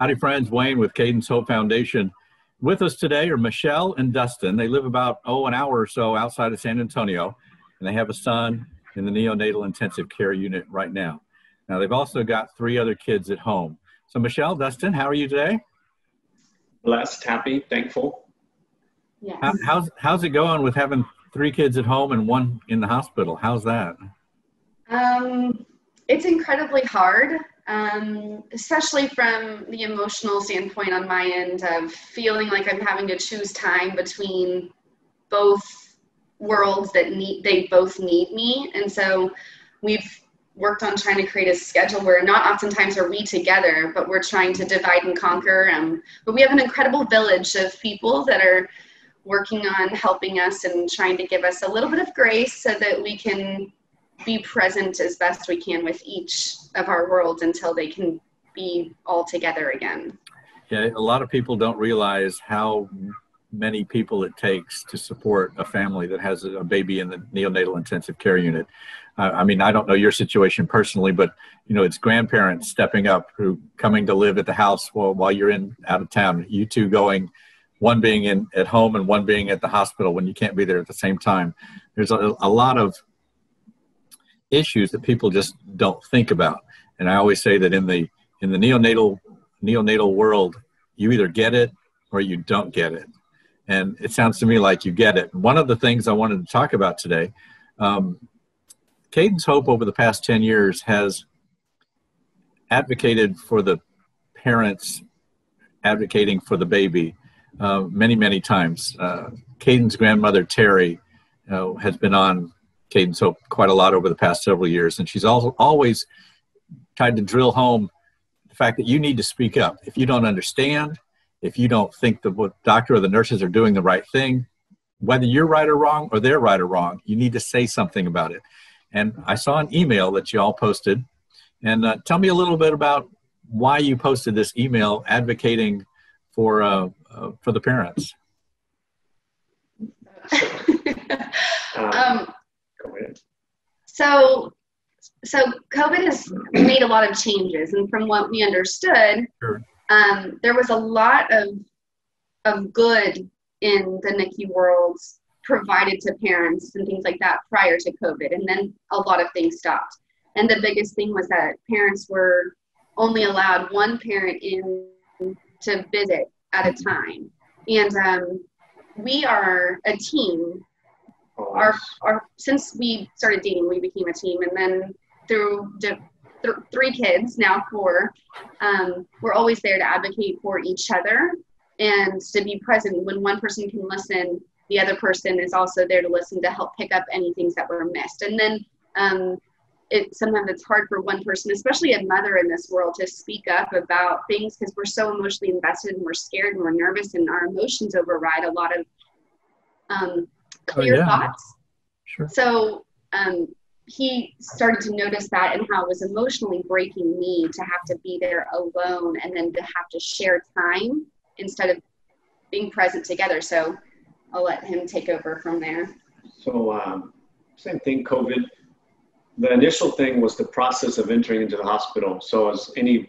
Howdy, friends. Wayne with Caidens Hope Foundation. With us today are Michelle and Dustin. They live about, oh, an hour or so outside of San Antonio, and they have a son in the neonatal intensive care unit right now. Now, they've also got three other kids at home. So, Michelle, Dustin, how are you today? Blessed, happy, thankful. Yeah. How, how's, how's it going with having three kids at home and one in the hospital? How's that? Um, it's incredibly hard um, especially from the emotional standpoint on my end of feeling like I'm having to choose time between both worlds that need they both need me, and so we've worked on trying to create a schedule where not oftentimes are we together, but we're trying to divide and conquer. Um, but we have an incredible village of people that are working on helping us and trying to give us a little bit of grace so that we can be present as best we can with each of our worlds until they can be all together again. Yeah, a lot of people don't realize how many people it takes to support a family that has a baby in the neonatal intensive care unit. Uh, I mean, I don't know your situation personally, but you know, it's grandparents stepping up who coming to live at the house while, while you're in out of town. You two going, one being in at home and one being at the hospital when you can't be there at the same time. There's a, a lot of issues that people just don't think about. And I always say that in the in the neonatal neonatal world, you either get it or you don't get it. And it sounds to me like you get it. One of the things I wanted to talk about today, um, Caidens Hope over the past 10 years has advocated for the parents advocating for the baby uh, many, many times. Uh, Caiden's grandmother, Terry, uh, has been on Caidens Hope quite a lot over the past several years, and she's also always tried to drill home the fact that you need to speak up. If you don't understand, if you don't think the doctor or the nurses are doing the right thing, whether you're right or wrong or they're right or wrong, you need to say something about it. And I saw an email that you all posted, and uh, tell me a little bit about why you posted this email advocating for uh, uh, for the parents. um, so, so COVID has made a lot of changes, and from what we understood, sure. um, there was a lot of of good in the NICU world provided to parents and things like that prior to COVID, and then a lot of things stopped. And the biggest thing was that parents were only allowed one parent in to visit at a time, and um, we are a team our, our since we started dating, we became a team, and then through th- three kids, now four, um, we're always there to advocate for each other and to be present. When one person can listen, the other person is also there to listen to help pick up any things that were missed. And then um, it sometimes it's hard for one person, especially a mother in this world, to speak up about things because we're so emotionally invested and we're scared and we're nervous and our emotions override a lot of um, clear oh, yeah. thoughts. Sure. So um, he started to notice that and how it was emotionally breaking me to have to be there alone and then to have to share time instead of being present together. So I'll let him take over from there. So, um, same thing, COVID. The initial thing was the process of entering into the hospital. So, as any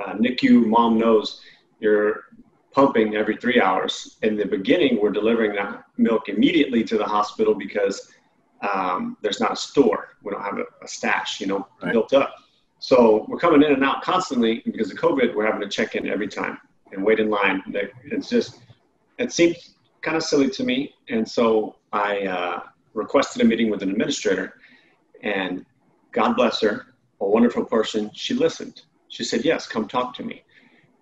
uh, NICU mom knows, you're pumping every three hours. In the beginning, we're delivering that milk immediately to the hospital because um, there's not a store. We don't have a, a stash, you know, right. built up. So we're coming in and out constantly because of COVID. We're having to check in every time and wait in line. It's just, it seems kind of silly to me. And so I uh, requested a meeting with an administrator, and God bless her, a wonderful person. She listened. She said, "Yes, come talk to me."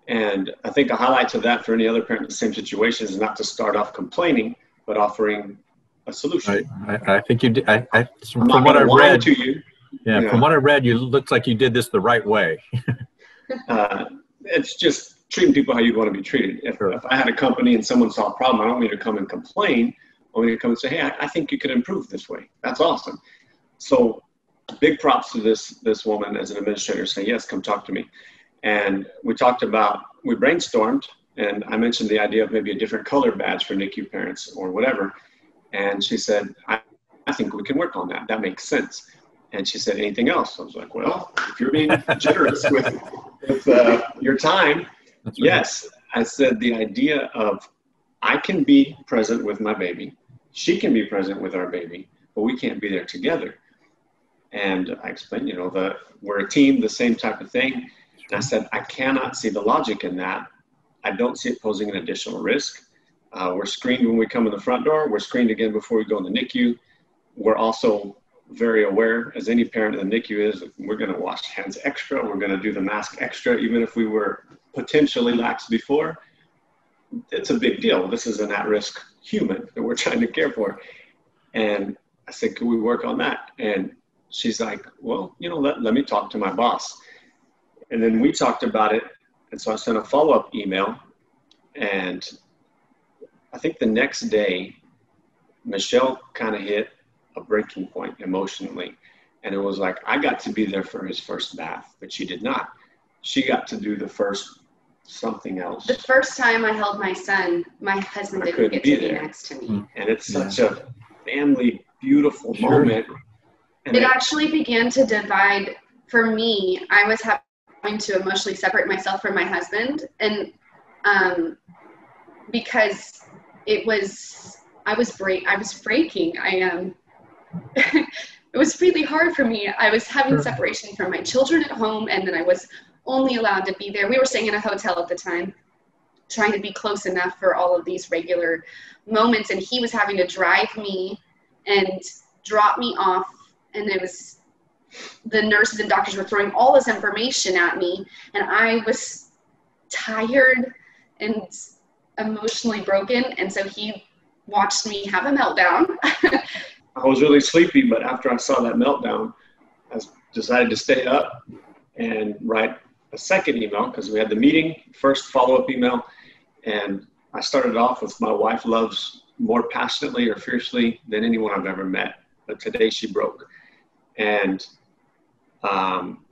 And I think a highlight of that for any other parent in the same situation is not to start off complaining, but offering a solution. I, I, I think you did. I, I from, what I read to you. Yeah, yeah, from what I read, you looked like you did this the right way. uh, it's just treating people how you'd want to be treated. If, sure. if I had a company and someone saw a problem, I don't need to come and complain. I want to come and say, "Hey, I, I think you could improve this way." That's awesome. So, big props to this this woman as an administrator saying, "Yes, come talk to me." And we talked about, we brainstormed, and I mentioned the idea of maybe a different color badge for NICU parents or whatever. And she said, I, I think we can work on that. That makes sense. And she said, anything else? I was like, well, if you're being generous with, with uh, your time, yes, I said the idea of I can be present with my baby, she can be present with our baby, but we can't be there together. And I explained, you know, that we're a team, the same type of thing. And I said, I cannot see the logic in that. I don't see it posing an additional risk. Uh, we're screened when we come in the front door. We're screened again before we go in the NICU. We're also very aware, as any parent in the NICU is, we're going to wash hands extra. We're going to do the mask extra, even if we were potentially lax before. It's a big deal. This is an at risk human that we're trying to care for. And I said, Can we work on that? And she's like, Well, you know, let, let me talk to my boss. And then we talked about it. And so I sent a follow up email. And I think the next day, Michelle kind of hit a breaking point emotionally. And it was like, I got to be there for his first bath, but she did not. She got to do the first something else. The first time I held my son, my husband I didn't get to be, next to me. Hmm. And it's such yeah. a family beautiful sure. moment. And it, it actually began to divide for me. I was having to emotionally separate myself from my husband and um, because it was I was break I was breaking. I um, it was really hard for me. I was having separation from my children at home and then I was only allowed to be there. We were staying in a hotel at the time, trying to be close enough for all of these regular moments. And he was having to drive me and drop me off. And it was the nurses and doctors were throwing all this information at me. And I was tired and emotionally broken. And so he watched me have a meltdown. I was really sleepy, but after I saw that meltdown, I decided to stay up and write a second email because we had the meeting, first follow up email, and I started off with my wife loves more passionately or fiercely than anyone I've ever met. But today she broke. And um,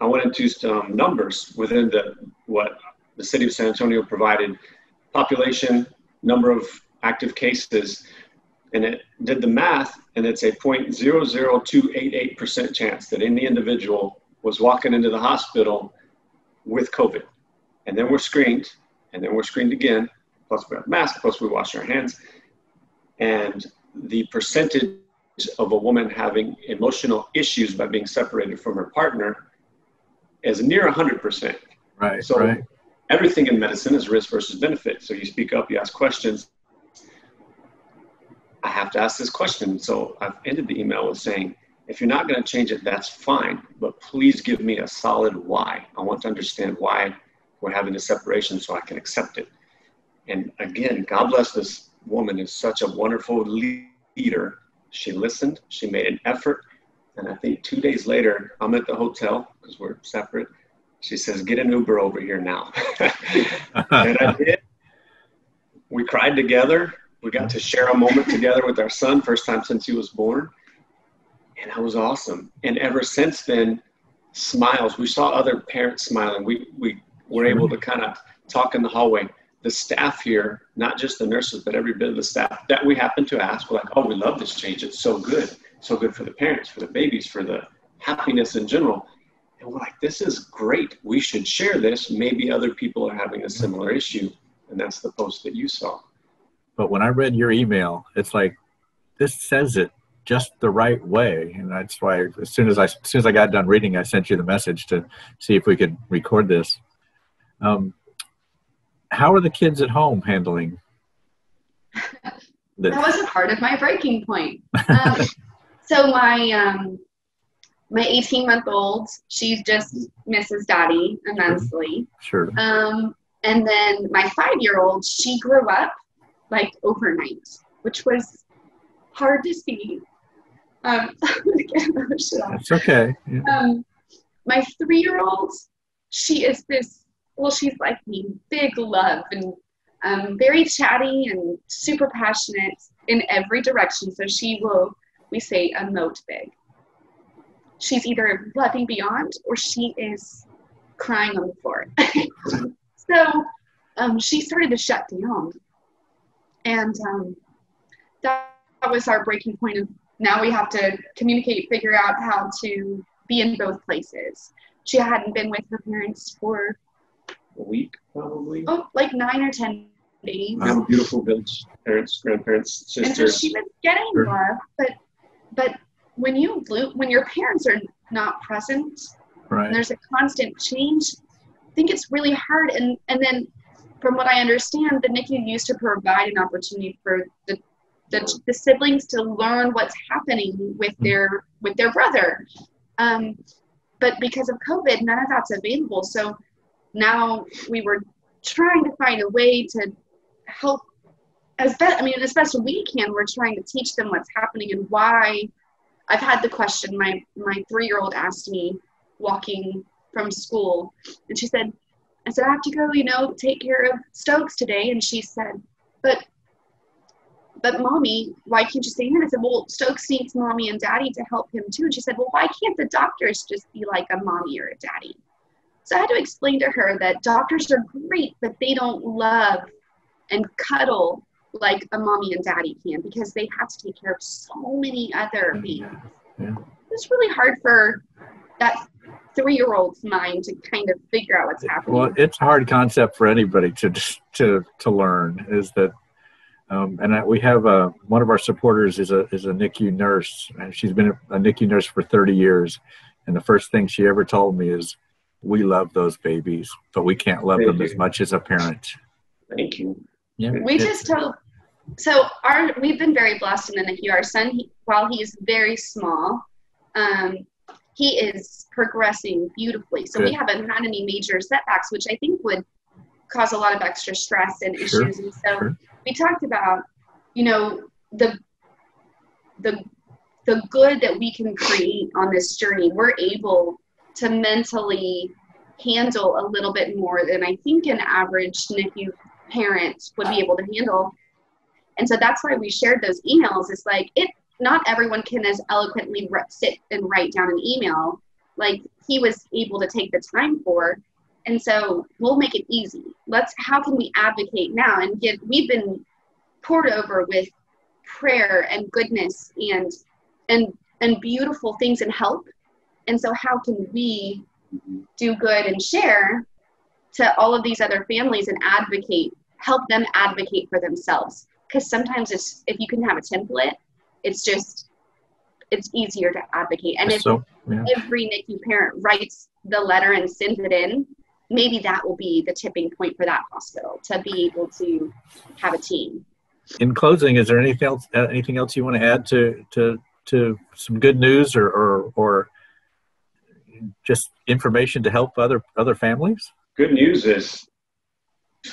I went into some numbers within the what the city of San Antonio provided population, number of active cases, and it did the math, and it's a 0.00288% chance that any individual was walking into the hospital with COVID. And then we're screened, and then we're screened again, plus we have masks, plus we wash our hands. And the percentage of a woman having emotional issues by being separated from her partner is near 100%. Right. So right. everything in medicine is risk versus benefit. So you speak up, you ask questions. I have to ask this question. So I've ended the email with saying, if you're not going to change it, that's fine. But please give me a solid why. I want to understand why we're having a separation so I can accept it. And again, God bless this woman is such a wonderful leader. She listened, she made an effort. And I think two days later, I'm at the hotel because we're separate. She says, Get an Uber over here now. and I did. We cried together. We got to share a moment together with our son, first time since he was born and that was awesome. And ever since then, smiles. We saw other parents smiling. We we were able to kind of talk in the hallway. The staff here, not just the nurses, but every bit of the staff that we happen to ask, were like, "Oh, we love this change. It's so good, so good for the parents, for the babies, for the happiness in general." And we're like, "This is great. We should share this. Maybe other people are having a similar issue." And that's the post that you saw. But when I read your email, it's like this says it just the right way and that's why as soon as i as soon as i got done reading i sent you the message to see if we could record this um, how are the kids at home handling this? that was a part of my breaking point um, so my um, my 18 month old she just misses daddy immensely sure, sure. Um, and then my five year old she grew up like overnight which was hard to see um, It's okay. Yeah. Um, my three-year-old, she is this. Well, she's like me, big love and um, very chatty and super passionate in every direction. So she will, we say, emote big. She's either loving beyond or she is crying on the floor. so um, she started to shut down. And um, that, was our breaking point of now we have to communicate, figure out how to be in both places. She hadn't been with her parents for a week probably. Oh, like nine or ten days. I have a beautiful village, parents, grandparents, sisters. And so she was getting more, but but when you when your parents are not present and Right. there's a constant change, I think it's really hard. And and then from what I understand, the NICU used to provide an opportunity for the the, the siblings to learn what's happening with their with their brother. Um, but because of COVID, none of that's available. So now we were trying to find a way to help as best I mean as best we can. We're trying to teach them what's happening and why. I've had the question my my three year old asked me walking from school, and she said, "I said I have to go, you know, take care of Stokes today," and she said, "But." But mommy, why can't you stay in? I said, well, Stokes needs mommy and daddy to help him too. And she said, well, why can't the doctors just be like a mommy or a daddy? So I had to explain to her that doctors are great, but they don't love and cuddle like a mommy and daddy can because they have to take care of so many other babies. Yeah. It's really hard for that three year old's mind to kind of figure out what's happening. Well, it's a hard concept for anybody to to to learn. Is that, um, and I, we have a one of our supporters is a is a NICU nurse, and she's been a, a NICU nurse for 30 years. And the first thing she ever told me is, "We love those babies, but we can't love them as much as a parent." Thank you. Yeah, we just hope so our we've been very blessed in the NICU. Our son, he, while he's very small, um, he is progressing beautifully. So we haven't had any major setbacks, which I think would cause a lot of extra stress and Sure, issues. And so sure. we talked about, you know, the the the good that we can create on this journey. We're able to mentally handle a little bit more than I think an average NICU parent would be able to handle. And so that's why we shared those emails. It's like it not everyone can as eloquently ri- sit and write down an email like he was able to take the time for. And so we'll make it easy. Let's how can we advocate now and give we've been poured over with prayer and goodness and and and beautiful things and help. And so how can we mm-hmm. do good and share to all of these other families and advocate help them advocate for themselves? Because sometimes it's if you can have a template it's just it's easier to advocate. And if so yeah. every NICU parent writes the letter and sends it in maybe that will be the tipping point for that hospital to be able to have a team. In closing, is there anything else anything else you want to add to to to some good news or or, or just information to help other other families? Good news is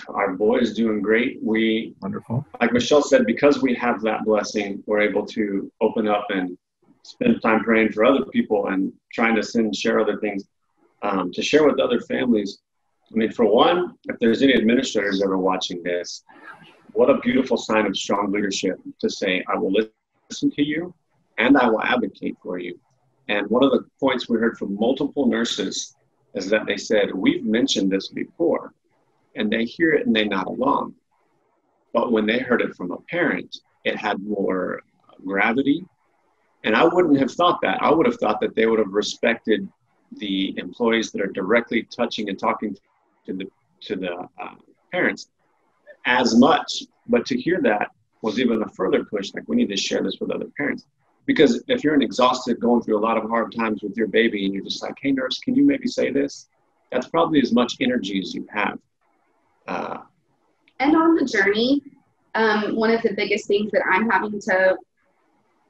our boy is doing great. We, Wonderful. like Michelle said, because we have that blessing, we're able to open up and spend time praying for other people and trying to send share other things um, to share with other families. I mean, for one, if there's any administrators ever watching this, what a beautiful sign of strong leadership to say, I will listen to you and I will advocate for you. And one of the points we heard from multiple nurses is that they said, We've mentioned this before, and they hear it and they nod along. But when they heard it from a parent, it had more gravity. And I wouldn't have thought that. I would have thought that they would have respected the employees that are directly touching and talking to the to the uh, parents as much. But to hear that was even a further push. Like we need to share this with other parents because if you're an exhausted, going through a lot of hard times with your baby, and you're just like, "Hey, nurse, can you maybe say this?" That's probably as much energy as you have. Uh, and on the journey um, one of the biggest things that i'm having to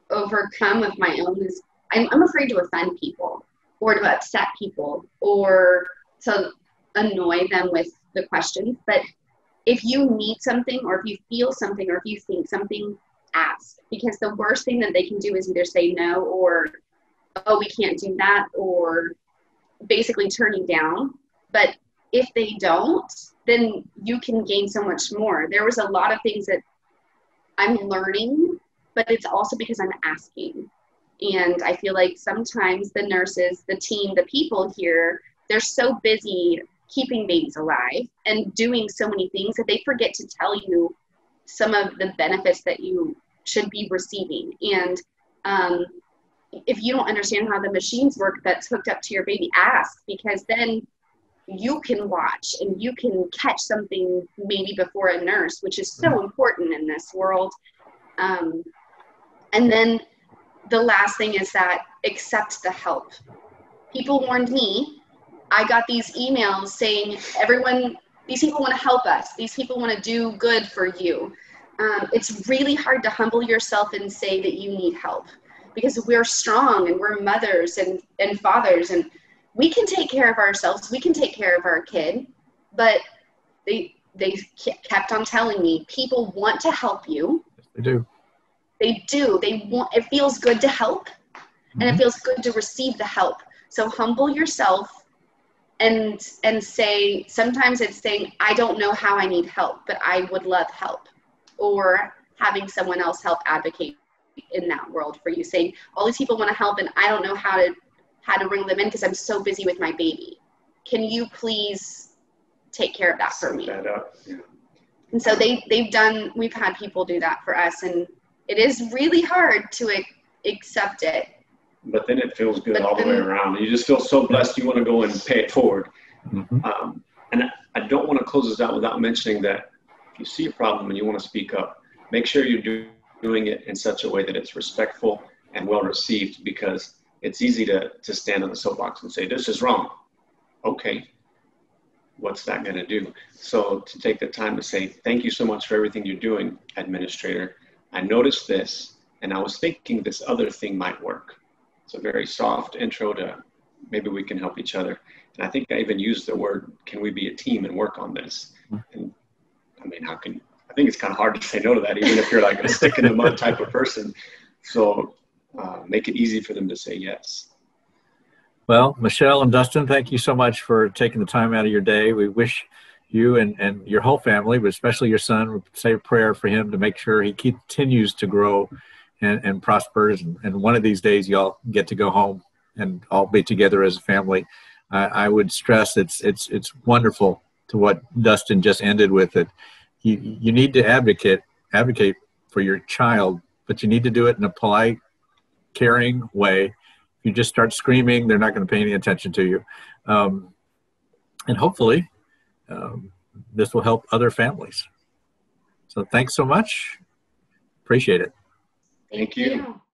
overcome with my own is I'm, I'm afraid to offend people or to upset people or to annoy them with the questions but if you need something or if you feel something or if you think something ask because the worst thing that they can do is either say no or oh we can't do that or basically turn you down. But if they don't then you can gain so much more. There was a lot of things that i'm learning but it's also because i'm asking. And i feel like sometimes the nurses the team the people here they're so busy keeping babies alive and doing so many things that they forget to tell you some of the benefits that you should be receiving. And um, if you don't understand how the machines work that's hooked up to your baby, ask because then you can watch and you can catch something maybe before a nurse, which is so important in this world. Um, and then the last thing is that accept the help. People warned me. I got these emails saying everyone, these people want to help us. These people want to do good for you. Um, it's really hard to humble yourself and say that you need help because we're strong and we're mothers and, and fathers and we can take care of ourselves. We can take care of our kid. But they, they kept on telling me people want to help you. They do they do they want it feels good to help mm-hmm. and it mm-hmm. feels good to receive the help so humble yourself and and say sometimes it's saying i don't know how i need help but i would love help or having someone else help advocate in that world for you saying all these people want to help and i don't know how to how to bring them in because i'm so busy with my baby can you please take care of that for me that up. Yeah. and so they they've done we've had people do that for us and it is really hard to accept it. But then it feels good but all the way around. You just feel so blessed. You want to go and pay it forward. Mm-hmm. Um, and I don't want to close this out without mentioning that if you see a problem and you want to speak up, make sure you're do, doing it in such a way that it's respectful and well received because it's easy to, to stand on the soapbox and say, this is wrong. Okay, what's that going to do? So to take the time to say, thank you so much for everything you're doing, administrator. I noticed this and I was thinking this other thing might work. It's a very soft intro to maybe we can help each other. And I think I even used the word, can we be a team and work on this? And I mean, how can, I think it's kind of hard to say no to that, even if you're like a stick in the mud type of person. So uh, make it easy for them to say yes. Well, Michelle and Dustin, thank you so much for taking the time out of your day. We wish you and, and your whole family, but especially your son, say a prayer for him to make sure he continues to grow and, and prospers. And, and one of these days, y'all get to go home and all be together as a family. I, would stress it's it's it's wonderful to what Dustin just ended with. It you you need to advocate advocate for your child, but you need to do it in a polite, caring way. If you just start screaming, they're not going to pay any attention to you. Um, and hopefully, um, this will help other families. So thanks so much. Appreciate it. Thank you.